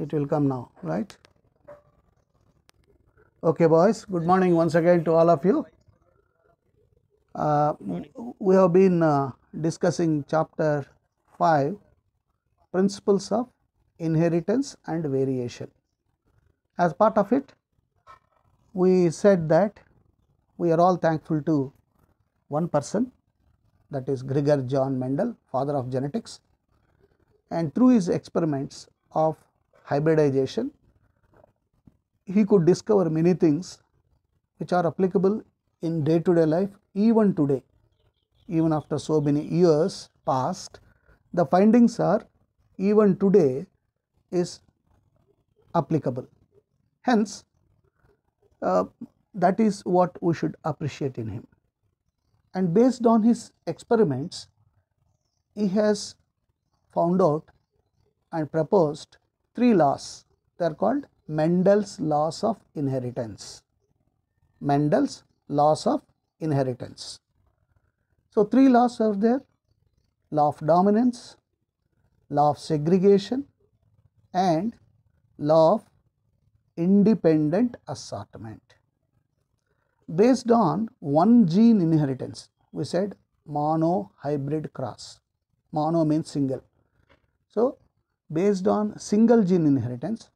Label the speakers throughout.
Speaker 1: it will come now, right? Okay, boys, good morning once again to all of you. Uh, we have been uh, discussing chapter 5 principles of inheritance and variation. As part of it, we said that we are all thankful to one person that is Gregor John Mendel, father of genetics, and through his experiments of hybridization, he could discover many things which are applicable in day to day life even today. Even after so many years past, the findings are even today is applicable. Hence, uh, that is what we should appreciate in him. And based on his experiments, he has found out and proposed three laws. They are called Mendel's laws of inheritance. Mendel's laws of inheritance. So, three laws are there law of dominance, law of segregation, and law of independent assortment. Based on one gene inheritance, we said mono hybrid cross. Mono means single. So, based on single gene inheritance,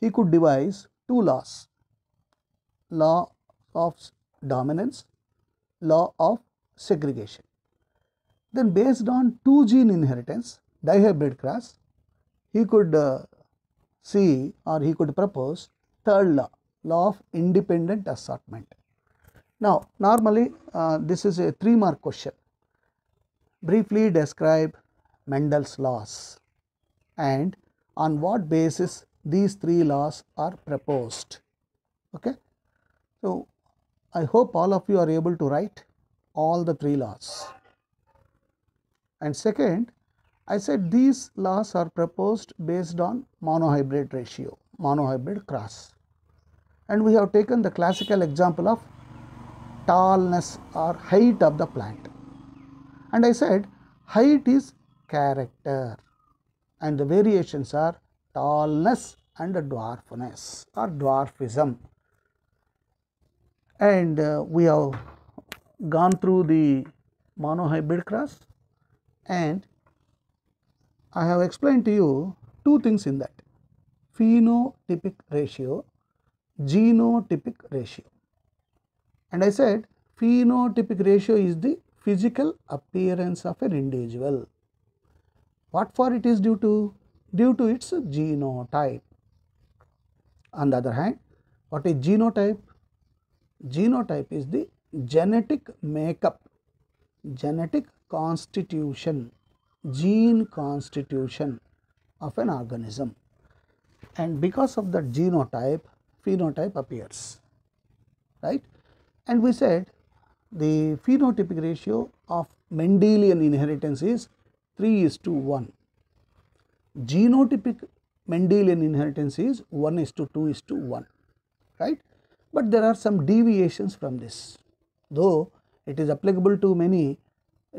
Speaker 1: he could devise two laws law of dominance, law of segregation. Then, based on two gene inheritance, dihybrid cross, he could uh, see or he could propose third law, law of independent assortment. Now, normally uh, this is a three mark question. Briefly describe Mendel's laws and on what basis these three laws are proposed. Okay. So, I hope all of you are able to write all the three laws. And second, I said these laws are proposed based on monohybrid ratio, monohybrid cross. And we have taken the classical example of tallness or height of the plant. And I said height is character and the variations are tallness and dwarfness or dwarfism. And uh, we have gone through the monohybrid cross and I have explained to you two things in that phenotypic ratio, genotypic ratio. And I said phenotypic ratio is the physical appearance of an individual. What for it is due to? Due to its genotype. On the other hand, what is genotype? Genotype is the genetic makeup, genetic constitution, gene constitution of an organism. And because of that genotype, phenotype appears, right? And we said the phenotypic ratio of Mendelian inheritance is 3 is to 1. Genotypic Mendelian inheritance is 1 is to 2 is to 1, right? But there are some deviations from this. Though it is applicable to many,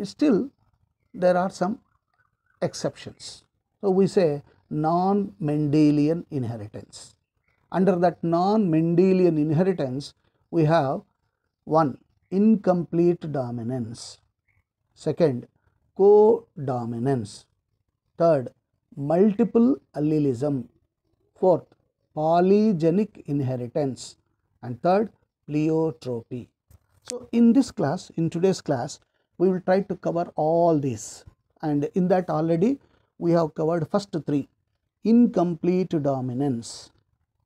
Speaker 1: still there are some exceptions. So, we say non-Mendelian inheritance. Under that non-Mendelian inheritance, we have one incomplete dominance, second co-dominance, third multiple allelism, fourth polygenic inheritance. And third pleiotropy. So, in this class, in today's class, we will try to cover all these. And in that already we have covered first three. Incomplete dominance.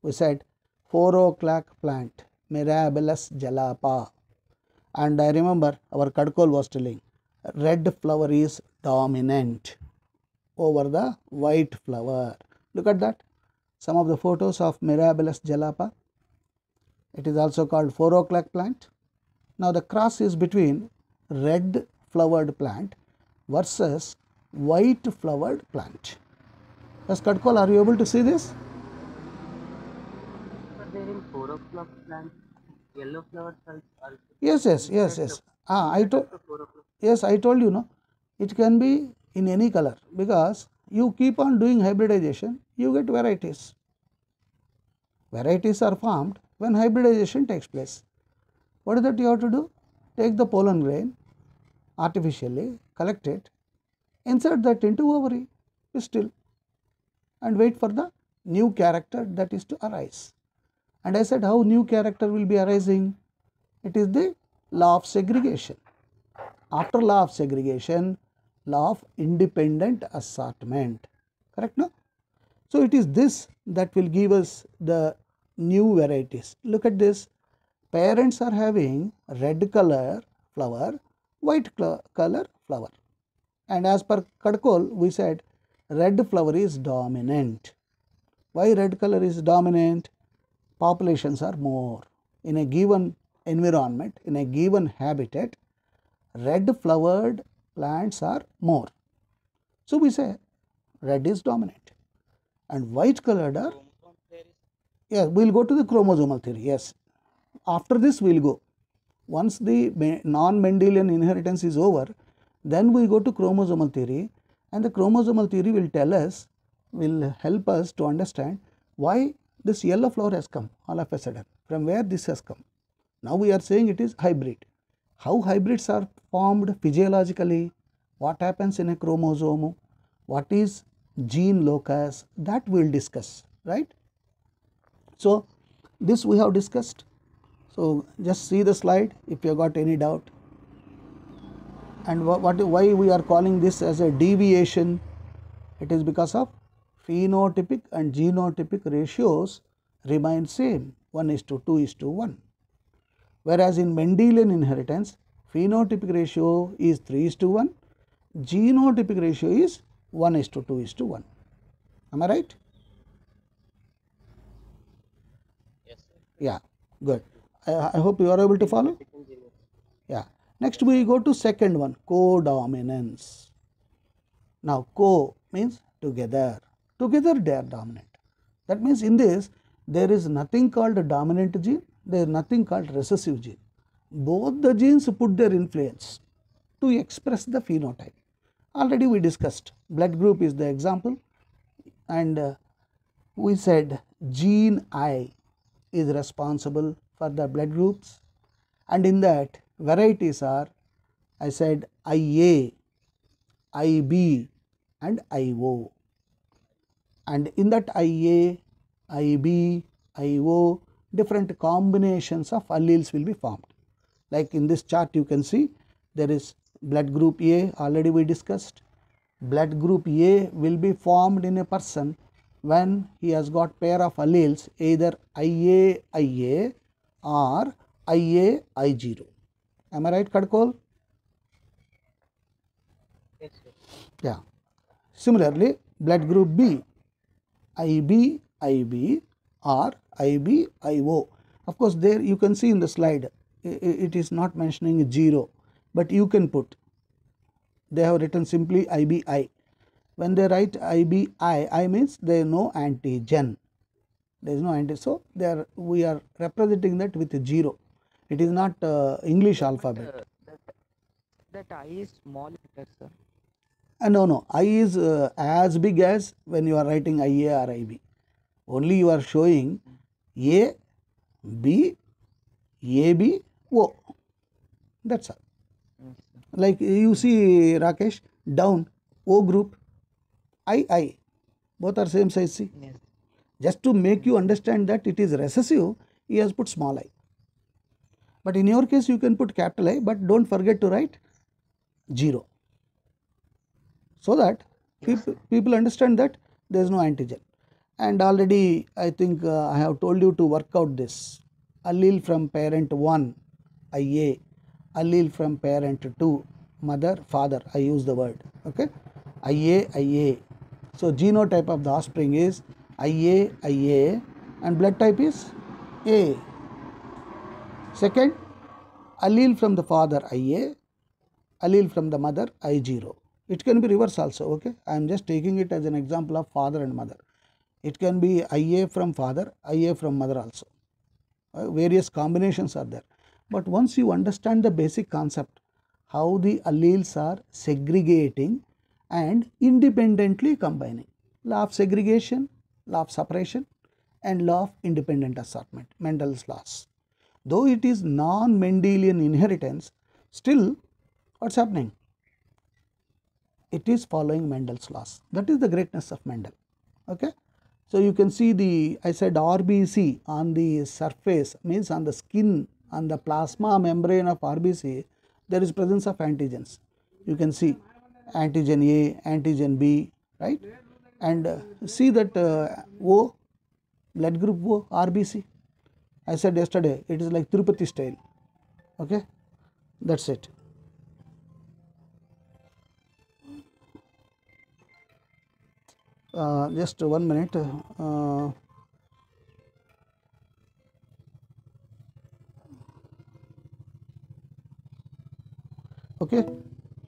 Speaker 1: We said 4 o'clock plant Mirabilis jalapa. And I remember our Kadkol was telling red flower is dominant over the white flower. Look at that some of the photos of Mirabilis jalapa. It is also called 4 o'clock plant. Now the cross is between red flowered plant versus white flowered plant. Yes, Kadkol, are you able to see this?
Speaker 2: But there in four o'clock plant, yellow flowers also.
Speaker 1: Yes, yes, yes, yes. Ah, I told
Speaker 2: So four o'clock.
Speaker 1: Yes, I told you no. It can be in any color because you keep on doing hybridization, you get varieties. Varieties are formed when hybridization takes place. What is that you have to do? Take the pollen grain artificially, collect it, insert that into ovary, pistil and wait for the new character that is to arise. And I said how new character will be arising? It is the law of segregation. After law of segregation, law of independent assortment. Correct no? So it is this that will give us the new varieties. Look at this. Parents are having red color flower, white color flower. And as per Kadkol, we said red flower is dominant. Why red color is dominant? Populations are more. In a given environment, in a given habitat, red flowered plants are more. So we say red is dominant and white colored are yes we will go to the chromosomal theory. Yes. After this we will go. Once the non mendelian inheritance is over then we go to chromosomal theory and the chromosomal theory will tell us will help us to understand why this yellow flower has come all of a sudden. From where this has come. Now we are saying it is hybrid how hybrids are formed physiologically what happens in a chromosome what is gene locus that we will discuss right? So this we have discussed. So just see the slide if you got any doubt. And what, what why we are calling this as a deviation? It is because of phenotypic and genotypic ratios remain same. 1 is to 2 is to 1 whereas in Mendelian inheritance phenotypic ratio is 3 is to 1 genotypic ratio is 1 is to 2 is to 1 am I right
Speaker 2: Yes, sir.
Speaker 1: yeah good I, I hope you are able to follow Yeah. Next we go to second one, codominance. Now co means together. Together they are dominant. That means in this there is nothing called a dominant gene, there is nothing called recessive gene. Both the genes put their influence to express the phenotype. Already we discussed blood group is the example and uh, we said gene I is responsible for the blood groups and in that varieties are I said IA, IB and IO and in that IA, IB, IO different combinations of alleles will be formed. Like in this chart you can see there is blood group A already we discussed. Blood group A will be formed in a person when he has got pair of alleles either IA, IA or IA, I0. Am I right Kadkol?
Speaker 2: Yes, sir.
Speaker 1: Yeah. Similarly, blood group B, IB, IB or IB, IO. Of course, there you can see in the slide, i- i- it is not mentioning 0, but you can put. They have written simply IBI. When they write IBI, I means there is no antigen. There is no anti. So, they are, we are representing that with 0. It is not uh, English alphabet.
Speaker 3: Uh, that, that I is small letter, sir.
Speaker 1: Uh, no, no. I is uh, as big as when you are writing IA or IB. Only you are showing A, B, AB, O. That's all. Like you see Rakesh down O group, I, I. Both are same size. See,
Speaker 3: Yes.
Speaker 1: just to make you understand that it is recessive, he has put small i. But in your case, you can put capital I, but don't forget to write 0. So that people, people understand that there is no antigen. And already, I think uh, I have told you to work out this allele from parent 1, IA, allele from parent 2, mother, father. I use the word. Okay, IA, IA. So, genotype of the offspring is IA, IA, and blood type is A. Second, allele from the father IA, allele from the mother I0. It can be reverse also, okay? I am just taking it as an example of father and mother. It can be IA from father, IA from mother also. Uh, various combinations are there. But once you understand the basic concept, how the alleles are segregating and independently combining. Law of segregation, law of separation, and law of independent assortment, Mendel's laws. Though it is non Mendelian inheritance, still what's happening? It is following Mendel's laws. That is the greatness of Mendel. Okay. So you can see the I said RBC on the surface means on the skin on the plasma membrane of RBC there is presence of antigens. You can see antigen A, antigen B, right? And uh, see that uh, O, blood group O, RBC. I said yesterday it is like Tirupati style. Okay, that's it. Uh, just one minute. Uh, okay,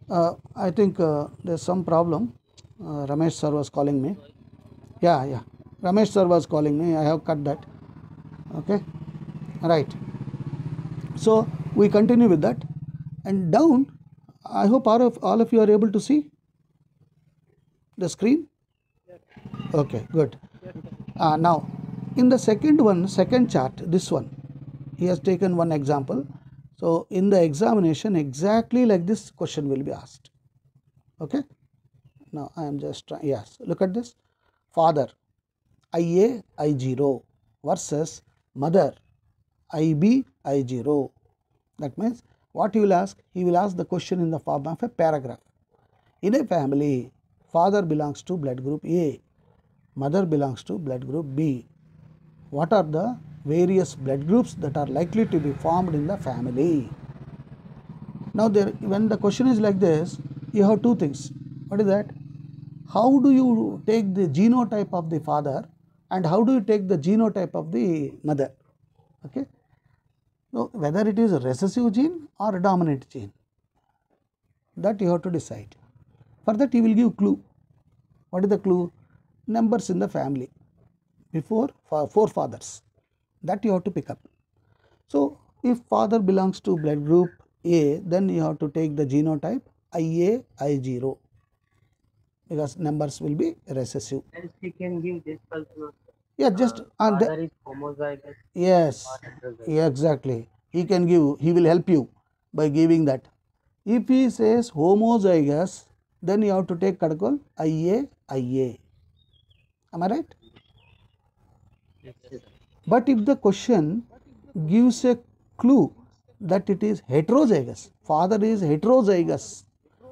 Speaker 1: uh, I think uh, there's some problem. Uh, Ramesh sir was calling me. Yeah, yeah. Ramesh sir was calling me. I have cut that. Okay, right. So we continue with that, and down. I hope all of all of you are able to see the screen. Okay, good. Uh, now, in the second one, second chart, this one, he has taken one example. So, in the examination, exactly like this question will be asked. Okay. Now, I am just trying. Yes, look at this. Father, IA, I0 versus mother, IB, I0. That means what he will ask? He will ask the question in the form of a paragraph. In a family, father belongs to blood group A, mother belongs to blood group B. What are the various blood groups that are likely to be formed in the family? Now, there, when the question is like this, you have two things. What is that? How do you take the genotype of the father and how do you take the genotype of the mother? Okay. So, whether it is a recessive gene or a dominant gene, that you have to decide. For that, he will give clue. What is the clue? Numbers in the family before fa- forefathers. That you have to pick up. So, if father belongs to blood group A, then you have to take the genotype IA, I0 because numbers will be recessive.
Speaker 2: Else he can give this also.
Speaker 1: Yeah, just
Speaker 2: uh,
Speaker 1: uh, the-
Speaker 2: is homozygous
Speaker 1: yes, yeah, exactly. He can give, he will help you by giving that. If he says homozygous, then you have to take Kadakol IA, IA. Am I right?
Speaker 2: Yes.
Speaker 1: But if the question gives a clue that it is heterozygous, father is heterozygous,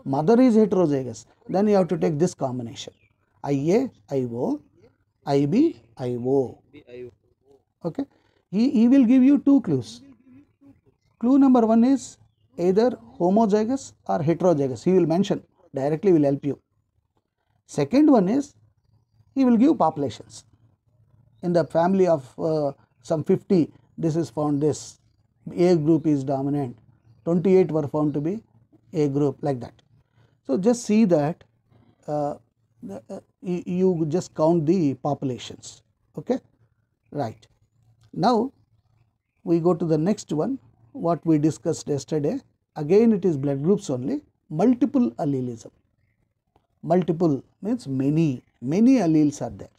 Speaker 1: mother is heterozygous, then you have to take this combination IA, IO, IB, IO. Okay. He, he will give you two clues. Clue number one is either homozygous or heterozygous. He will mention directly will help you. Second one is he will give populations. In the family of uh, some 50 this is found this a group is dominant. 28 were found to be a group like that. So just see that uh, the- uh, you, you just count the populations. Okay? Right. Now we go to the next one what we discussed yesterday. Again it is blood groups only. Multiple allelism. Multiple means many many alleles are there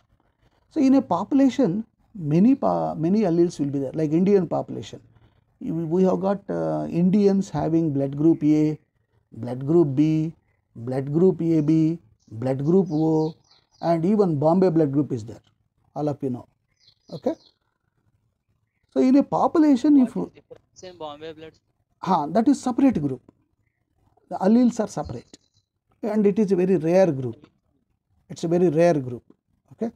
Speaker 1: so in a population, many pa- many alleles will be there. Like Indian population, we have got uh, Indians having blood group A, blood group B, blood group AB, blood group O, and even Bombay blood group is there. All of you know. Okay. So in a population, if
Speaker 4: Same Bombay blood.
Speaker 1: ha, that is separate group. The alleles are separate, and it is a very rare group. It's a very rare group. Okay,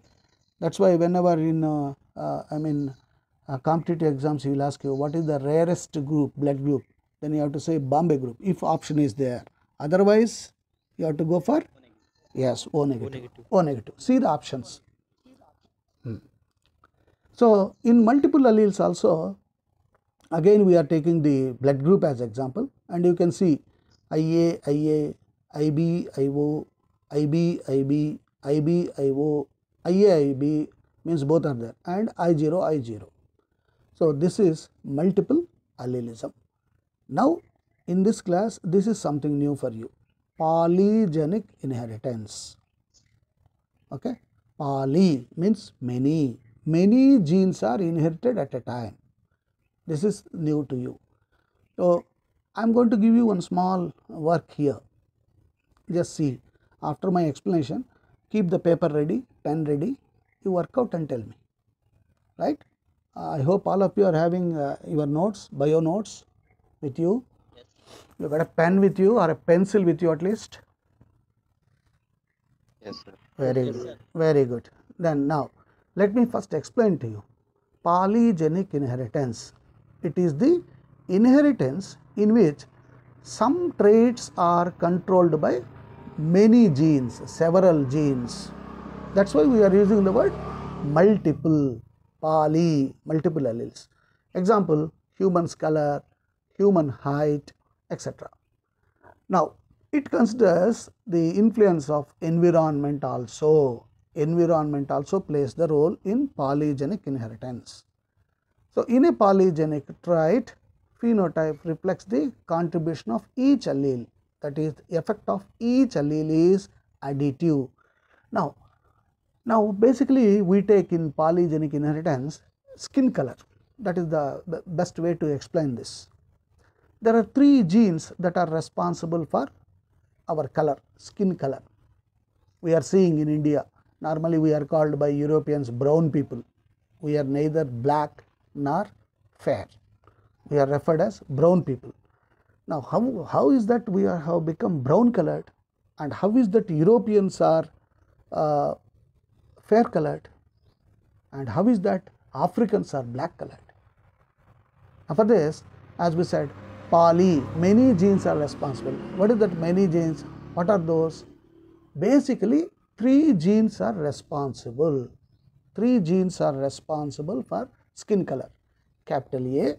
Speaker 1: that's why whenever in uh, uh, I mean uh, competitive exams, he will ask you what is the rarest group, blood group. Then you have to say Bombay group if option is there. Otherwise, you have to go for yes O negative. O negative. See the options. Hmm. So in multiple alleles also, again we are taking the blood group as example and you can see IA, IA, IB, IO, IB, IB, IB, IO, means both are there and I0, I0. So this is multiple allelism. Now in this class this is something new for you. polygenic inheritance. Okay, poly means many. Many genes are inherited at a time. This is new to you. So, I am going to give you one small work here. Just see after my explanation, keep the paper ready, pen ready, you work out and tell me. Right? I hope all of you are having uh, your notes, bio notes with you. Yes. You got a pen with you or a pencil with you at least.
Speaker 2: Yes, sir.
Speaker 1: Very good. Very good. Then now, let me first explain to you. Polygenic inheritance. It is the inheritance in which some traits are controlled by many genes, several genes. That's why we are using the word multiple, poly, multiple alleles. Example, human's color, human height, etc. Now, it considers the influence of environment also. Environment also plays the role in polygenic inheritance. So, in a polygenic trait, phenotype reflects the contribution of each allele that is effect of each allele is additive. Now, now basically we take in polygenic inheritance skin color that is the, the best way to explain this. There are three genes that are responsible for our color, skin color. We are seeing in India, normally we are called by Europeans brown people. We are neither black nor fair. We are referred as brown people. Now, how, how is that we are, have become brown colored and how is that Europeans are uh, fair colored and how is that Africans are black colored? Now, for this, as we said, poly, many genes are responsible. What is that many genes? What are those? Basically, three genes are responsible. Three genes are responsible for skin color capital A,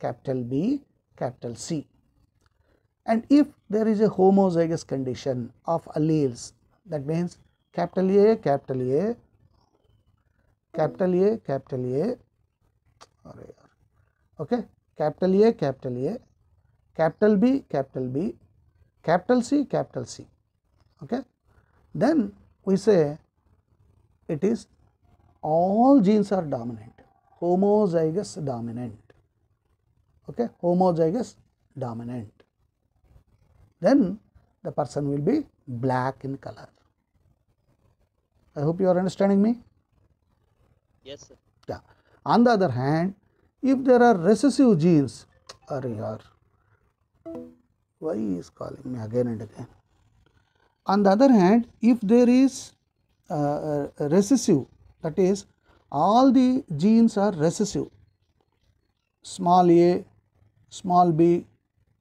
Speaker 1: capital B, capital C. And if there is a homozygous condition of alleles, that means capital A, capital A, capital A, capital A, okay, capital A, capital A, capital B, capital B, capital C, capital C, okay. Then we say it is all genes are dominant, homozygous dominant, okay, homozygous dominant. Then the person will be black in color. I hope you are understanding me.
Speaker 2: Yes, sir.
Speaker 1: Yeah. On the other hand, if there are recessive genes, are yaar, why he is calling me again and again? On the other hand, if there is uh, uh, recessive, that is, all the genes are recessive, small a, small b,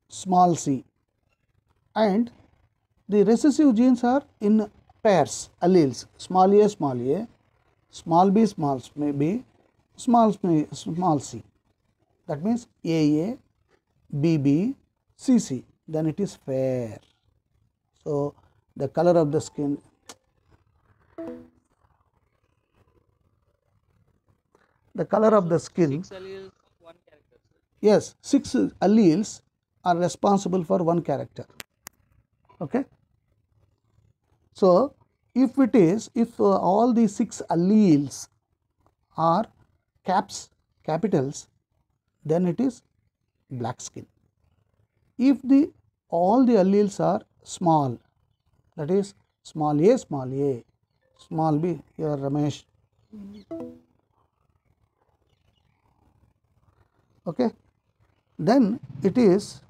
Speaker 1: small c, and the recessive genes are in pairs, alleles, small a, small a, small b, small b, small small c. That means AA, BB, CC. Then it is fair. So the color of the skin. The color of the skin.
Speaker 2: Six alleles, one character.
Speaker 1: Yes, six alleles are responsible for one character. Okay. So, if it is, if uh, all the six alleles are caps, capitals, then it is black skin. If the all the alleles are small, that is small a, small a, small b, your Ramesh. Okay then it is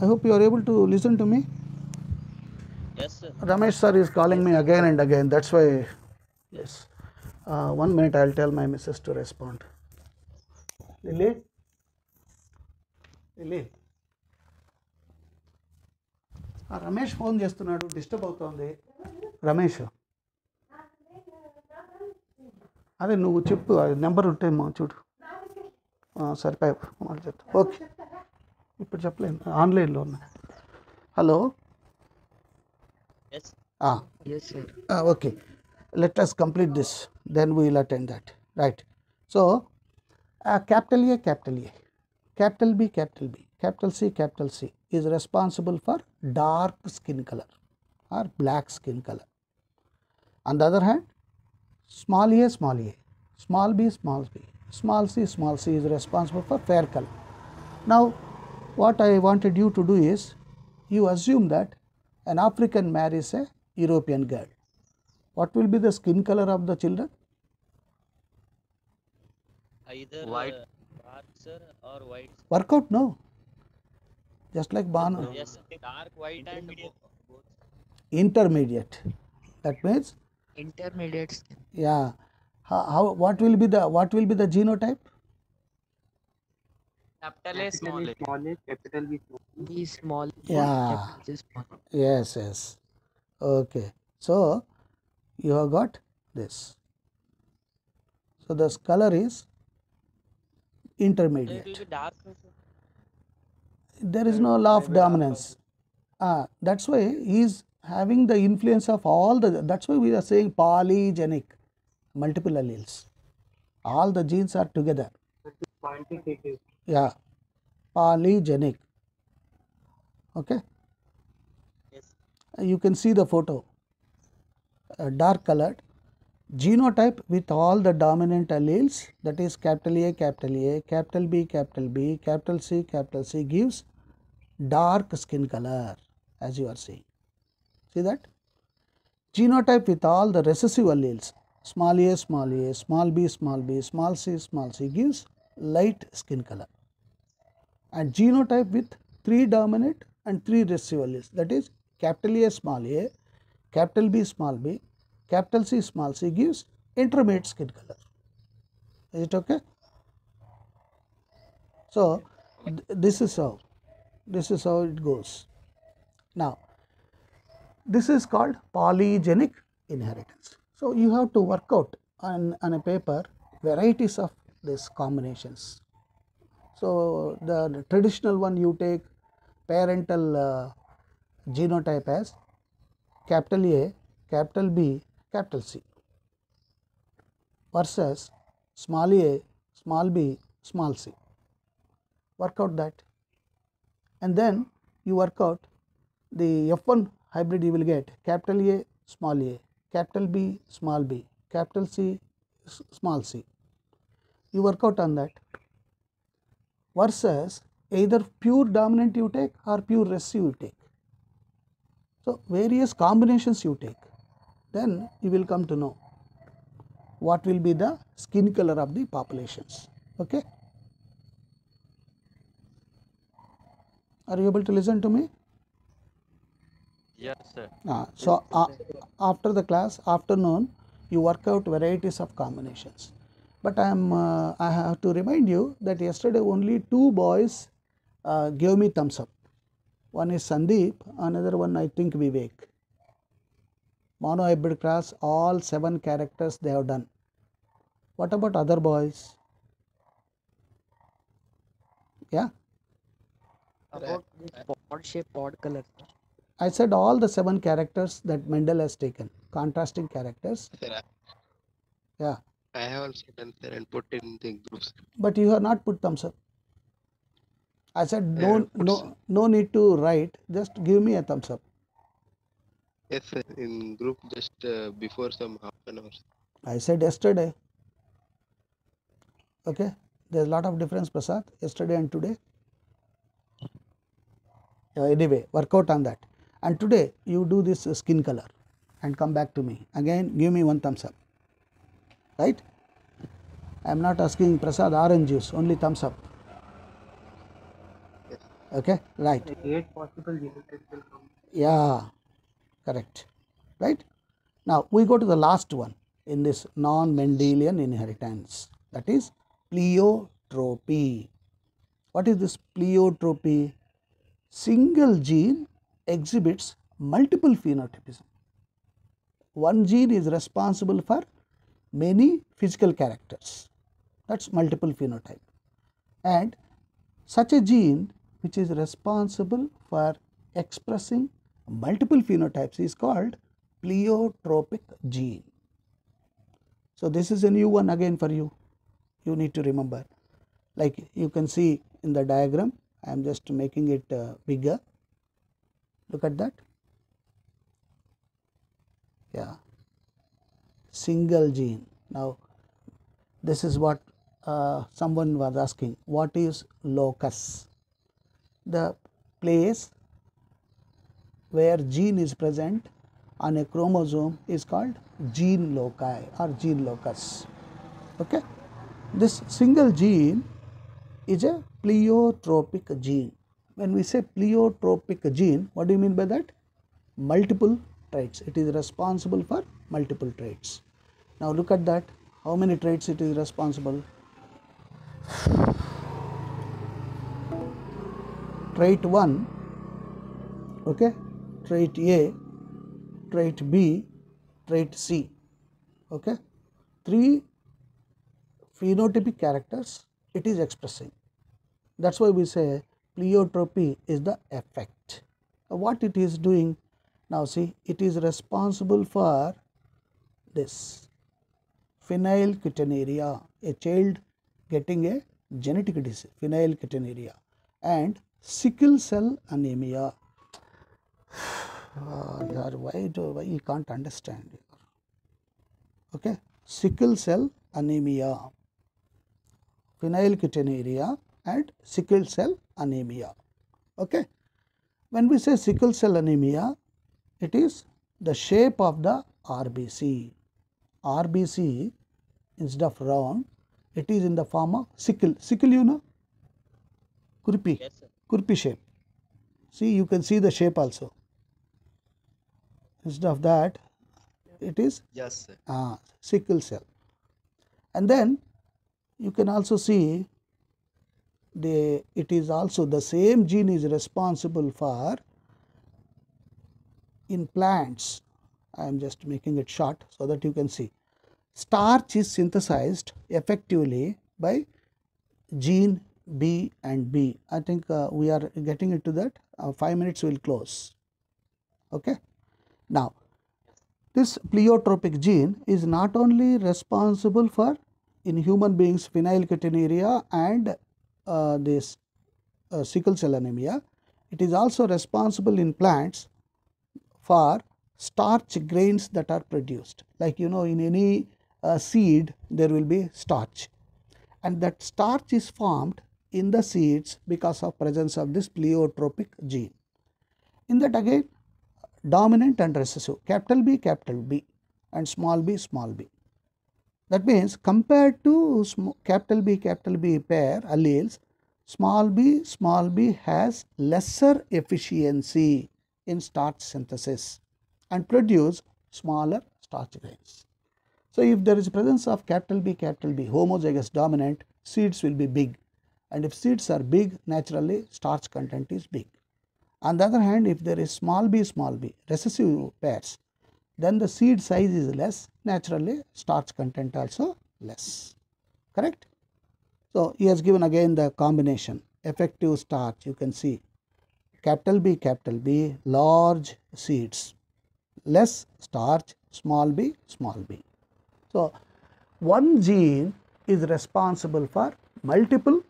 Speaker 1: i hope you are able to listen to me
Speaker 2: Yes, sir.
Speaker 1: ramesh sir is calling me again and again that's why yes uh, one minute i'll tell my missus to respond lily lily ఆ Ramesh phone చేస్తున్నాడు disturb అవుతోంది రమేష్ అదే నువ్వు చెప్పు అది number ఉంటే మా చూడు ఆ, సరిపోయి మళ్ళీ చెప్తా ఓకే ఇప్పుడు చెప్పలేను ఆన్లైన్లో ఉన్నా hello
Speaker 2: Yes. Ah.
Speaker 3: Yes, sir.
Speaker 1: Uh, okay, let us complete this, then we will attend that. Right. So, uh, capital A, capital A, capital B, capital B, capital C, capital C is responsible for dark skin color or black skin color. On the other hand, small a, small a, small b, small b, small c, small c is responsible for fair color. Now, what I wanted you to do is you assume that an African marries a European girl. What will be the skin color of the children?
Speaker 4: Either
Speaker 2: White.
Speaker 4: uh, dark sir or white. sir.
Speaker 1: Work out, no. Just like Banu.
Speaker 4: Yes, dark white and both.
Speaker 1: intermediate that means
Speaker 3: Intermediate.
Speaker 1: yeah how, how what will be the what will be the genotype
Speaker 4: Capital A, small a.
Speaker 2: small a, capital B, small a.
Speaker 3: B small.
Speaker 1: Yeah.
Speaker 3: small.
Speaker 1: yes yes okay so you have got this so this color is
Speaker 4: So it will
Speaker 1: intermediate
Speaker 4: be dark.
Speaker 1: there is no law of dominance ah that's why he is having the influence of all the that's why we are saying polygenic multiple alleles all the genes are together
Speaker 2: It is quantitative.
Speaker 1: Yeah. Polygenic. Okay?
Speaker 4: Yes.
Speaker 1: you can see the photo. Uh, dark colored. Genotype with all the dominant alleles. That is capital A capital A capital B capital B capital C capital C gives dark skin color as you are seeing. See that? Genotype with all the recessive alleles. Small a small a small b small b small c small c gives light skin color and genotype with three dominant and three recessive alleles that is capital A small a capital B small b capital C small c gives intermediate skin color. Is it okay? So th- this is how this is how it goes. Now this is called polygenic inheritance. So you have to work out on, on a paper varieties of these combinations so the, traditional one you take parental uh, genotype as capital A, capital B, capital C versus small a, small b, small c. Work out that and then you work out the F1 hybrid you will get capital A, small a, capital B, small b, capital C, small c. You work out on that versus either pure dominant you take or pure recessive you take. So, various combinations you take, then you will come to know what will be the skin color of the populations. Okay? Are you able to listen to me?
Speaker 4: Yes, sir.
Speaker 1: Ah, so, uh, after the class, afternoon, you work out varieties of combinations. But I am, uh, I have to remind you that yesterday only two boys uh, gave me thumbs up. One is Sandeep, another one I think Vivek. Mono hybrid class, all seven characters they have done. What about other boys? Yeah,
Speaker 3: About shape, pod color.
Speaker 1: I said all the seven characters that Mendel has taken, contrasting characters. Yeah,
Speaker 5: I have also done sir and put in the groups.
Speaker 1: but you have not put thumbs up. I said no, no, no need to write. Just give me a thumbs up.
Speaker 5: Yes, sir, in group just uh, before some half an hour.
Speaker 1: I said yesterday. Okay, there's a lot of difference, Prasad. Yesterday and today. Yeah, anyway, work out on that. And today you do this uh, skin color, and come back to me again. Give me one thumbs up. Right? I am not asking Prasad orange juice. Only thumbs up.
Speaker 5: Yes.
Speaker 1: Okay, right.
Speaker 2: Eight possible will come.
Speaker 1: Yeah, correct. Right? Now we go to the last one in this non Mendelian inheritance that is pleiotropy. What is this pleiotropy? Single gene exhibits multiple phenotypism. One gene is responsible for many physical characters. That's multiple phenotype. And such a gene which is responsible for expressing multiple phenotypes is called pleiotropic gene. So, this is a new one again for you. You need to remember. Like you can see in the diagram, I am just making it uh, bigger. Look at that. Yeah, single gene. Now, this is what uh, someone was asking what is locus? The place where gene is present on a chromosome is called gene loci or gene locus. Okay? This single gene is a pleiotropic gene. When we say pleiotropic gene, what do you mean by that? Multiple traits. It is responsible for multiple traits. Now look at that. How many traits it is responsible? Trait 1, okay, trait A, trait B, trait C. Okay, three phenotypic characters it is expressing. That's why we say pleiotropy is the effect. What it is doing now see it is responsible for this phenylketonuria a child getting a genetic disease phenylketonuria and sickle cell anemia Ah, yaar, why do why you can't understand okay sickle cell anemia phenylketonuria and sickle cell anemia okay when we say sickle cell anemia it is the shape of the rbc rbc instead of round it is in the form of sickle sickle you know? Kurpi.
Speaker 4: Yes,
Speaker 1: kurpi shape. See you can see the shape also. Instead of that it is
Speaker 5: Yes, sir.
Speaker 1: uh, sickle cell. And then you can also see the it is also the same gene is responsible for in plants i am just making it short so that you can see. Starch is synthesized effectively by gene b and b. I think uh, we are getting into that. Uh, 5 minutes will close. Okay? Now this pleiotropic gene is not only responsible for in human beings phenylketonuria and uh, this uh, sickle cell anemia. It is also responsible in plants for starch grains that are produced. Like you know, in any uh, seed there will be starch, and that starch is formed in the seeds because of presence of this pleiotropic gene. In that again, dominant and recessive capital B capital B and small b small b. That means compared to capital B capital B pair alleles, small b small b has lesser efficiency in starch synthesis and produce smaller starch grains. So, if there is presence of capital B capital B homozygous dominant, seeds will be big and if seeds are big naturally starch content is big. On the other hand, if there is small b small b recessive pairs, then the seed size is less, naturally starch content also less. Correct? So, he has given again the combination effective starch you can see capital B capital B large seeds less starch small b small b. So, one gene is responsible for multiple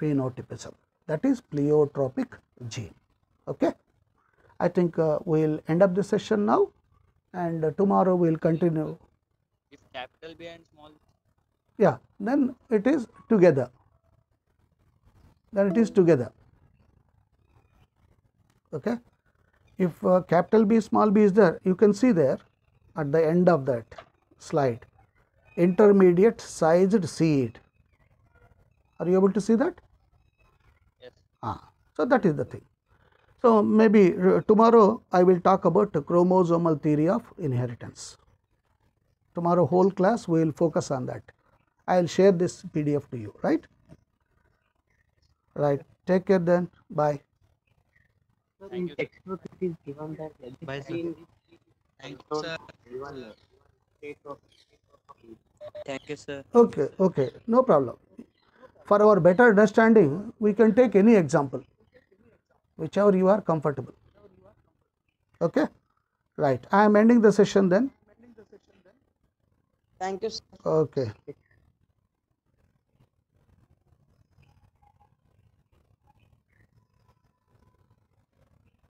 Speaker 1: phenotypism. That is pleiotropic gene. Okay? I think uh, we'll end up the session now and uh, tomorrow we'll continue.
Speaker 4: If capital B and small
Speaker 1: yeah then it is together. Then it is together. Okay if uh, capital b small b is there you can see there at the end of that slide intermediate sized seed are you able to see that
Speaker 4: yes,
Speaker 1: Ah, so that is the thing. So maybe uh, tomorrow I will talk about the chromosomal theory of inheritance. Tomorrow whole class we will focus on that. I will share this PDF to you, right? Right. Take care then. Bye.
Speaker 2: Sir,
Speaker 4: Thank
Speaker 2: in
Speaker 4: you, sir.
Speaker 2: textbook it is given that
Speaker 4: Bye, sir. Thank you, sir.
Speaker 2: given state of
Speaker 4: Thank you, sir.
Speaker 1: Okay, okay, no problem. For our better understanding, we can take any example, whichever you are comfortable. Okay, right. I am ending the session then.
Speaker 3: Thank you, sir.
Speaker 1: Okay.